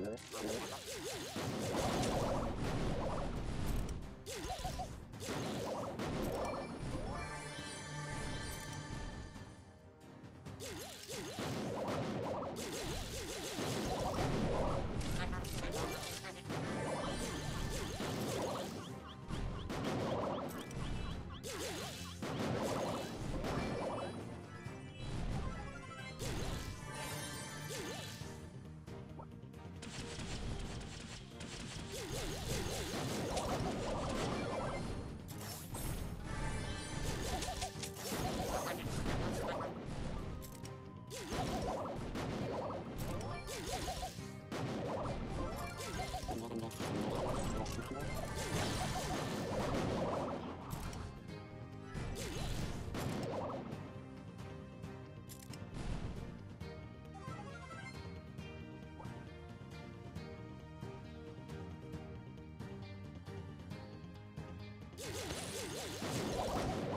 nó đấy. Let's go.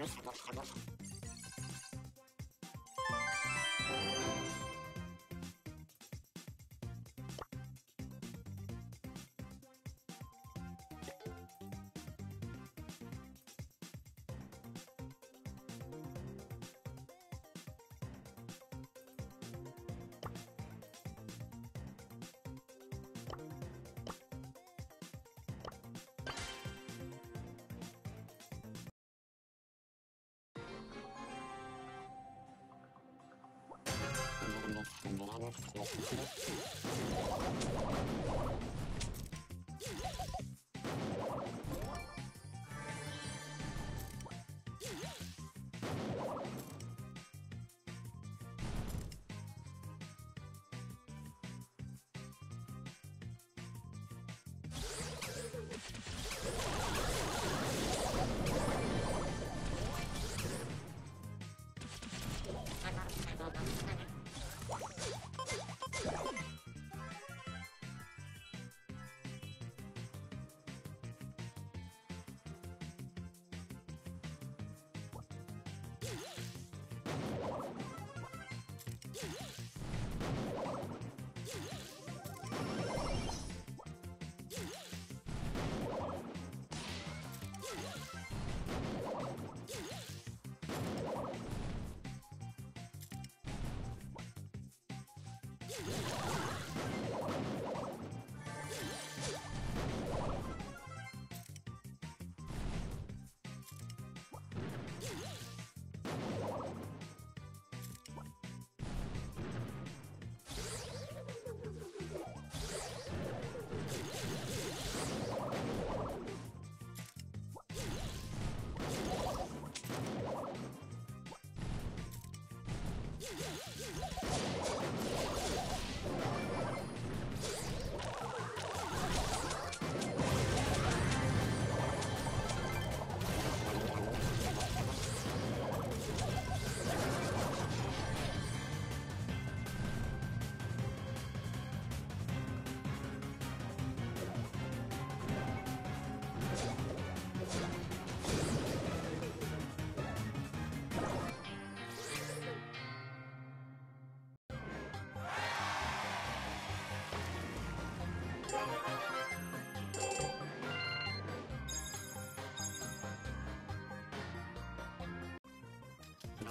Sabır sabır sabır. Bon, bon, bon, bon, Yeah!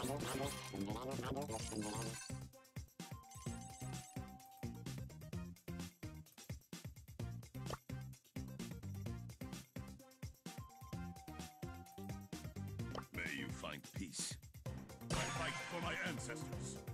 May you find peace. I fight for my ancestors.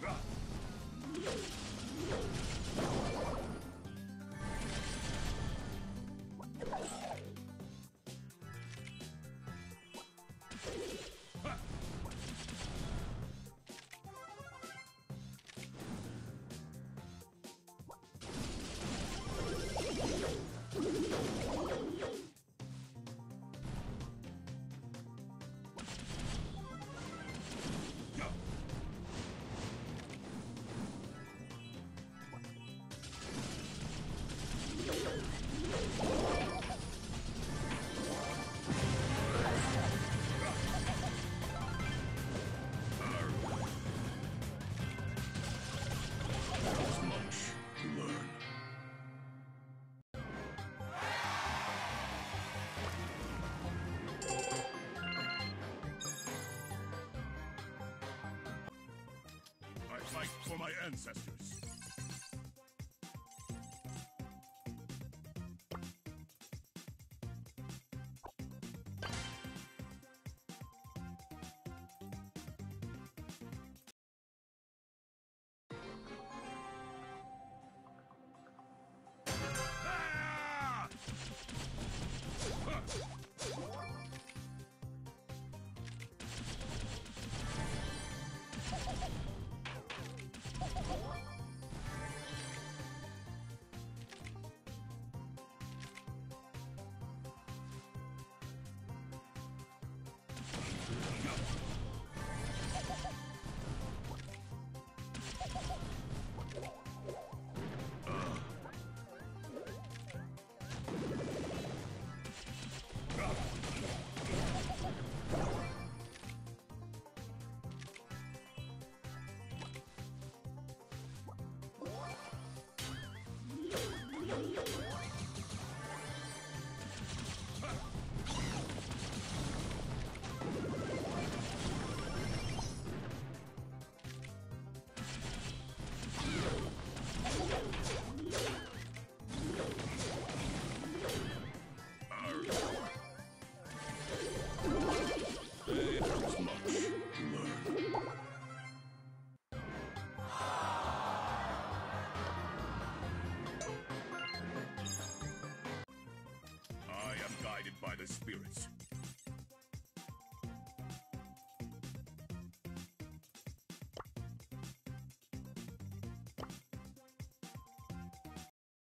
Drop. My ancestors. The spirits.